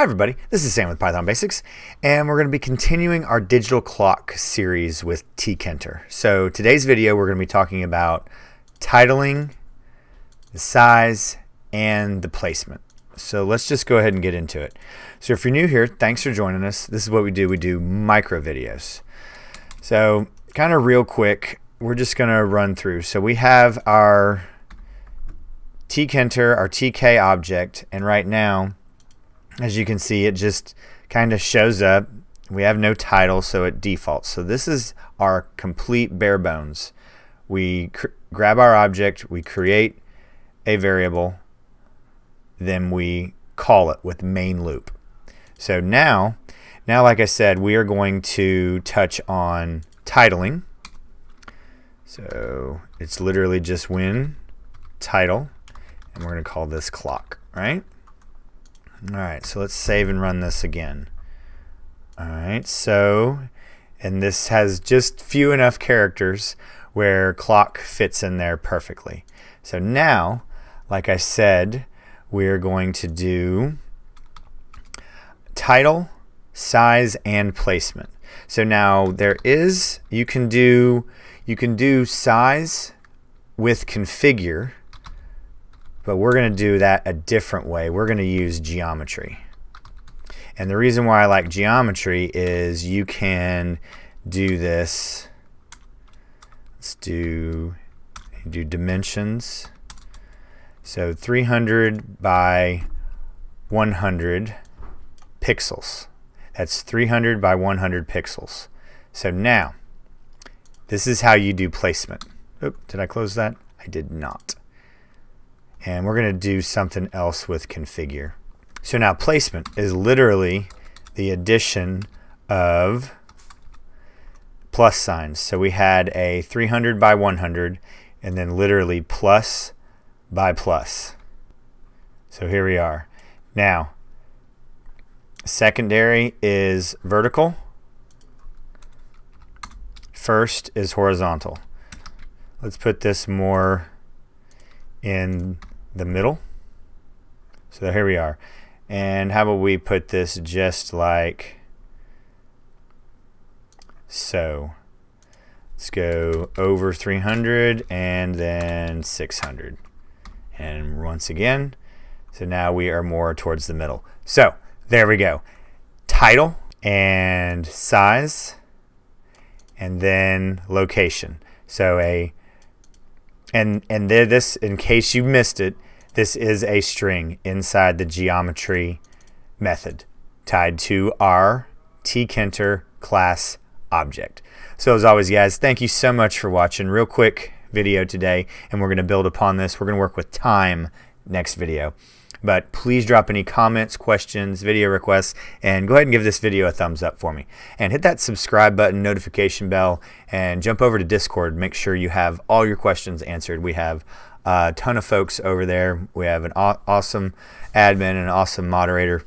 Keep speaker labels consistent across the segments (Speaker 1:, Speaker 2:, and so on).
Speaker 1: Hi everybody, this is Sam with Python Basics, and we're going to be continuing our digital clock series with tkinter. So today's video we're going to be talking about titling, the size, and the placement. So let's just go ahead and get into it. So if you're new here, thanks for joining us. This is what we do. We do micro videos. So kind of real quick, we're just going to run through. So we have our tkinter, our tk object, and right now as you can see, it just kind of shows up. We have no title, so it defaults. So this is our complete bare bones. We grab our object, we create a variable, then we call it with main loop. So now, now like I said, we are going to touch on titling. So it's literally just when title, and we're going to call this clock, right? Alright, so let's save and run this again. Alright, so, and this has just few enough characters where clock fits in there perfectly. So now, like I said, we're going to do title, size, and placement. So now there is, you can do, you can do size with configure but we're going to do that a different way. We're going to use geometry. And the reason why I like geometry is you can do this. Let's do do dimensions. So 300 by 100 pixels. That's 300 by 100 pixels. So now, this is how you do placement. Oop, did I close that? I did not and we're going to do something else with configure. So now placement is literally the addition of plus signs. So we had a 300 by 100 and then literally plus by plus. So here we are. Now, secondary is vertical. First is horizontal. Let's put this more in the middle. So here we are. And how about we put this just like so. Let's go over 300 and then 600. And once again, so now we are more towards the middle. So there we go. Title and size and then location. So a and and this in case you missed it this is a string inside the geometry method tied to our tkinter class object. So as always guys thank you so much for watching. Real quick video today and we're going to build upon this. We're going to work with time next video but please drop any comments, questions, video requests, and go ahead and give this video a thumbs up for me. And hit that subscribe button, notification bell, and jump over to Discord. Make sure you have all your questions answered. We have a ton of folks over there. We have an aw awesome admin and an awesome moderator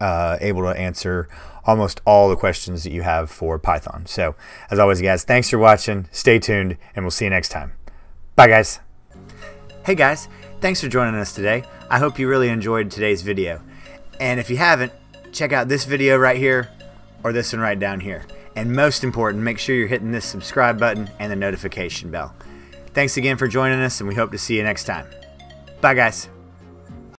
Speaker 1: uh, able to answer almost all the questions that you have for Python. So, as always, guys, thanks for watching. Stay tuned, and we'll see you next time. Bye, guys. Hey, guys. Thanks for joining us today. I hope you really enjoyed today's video. And if you haven't, check out this video right here or this one right down here. And most important, make sure you're hitting this subscribe button and the notification bell. Thanks again for joining us, and we hope to see you next time. Bye, guys.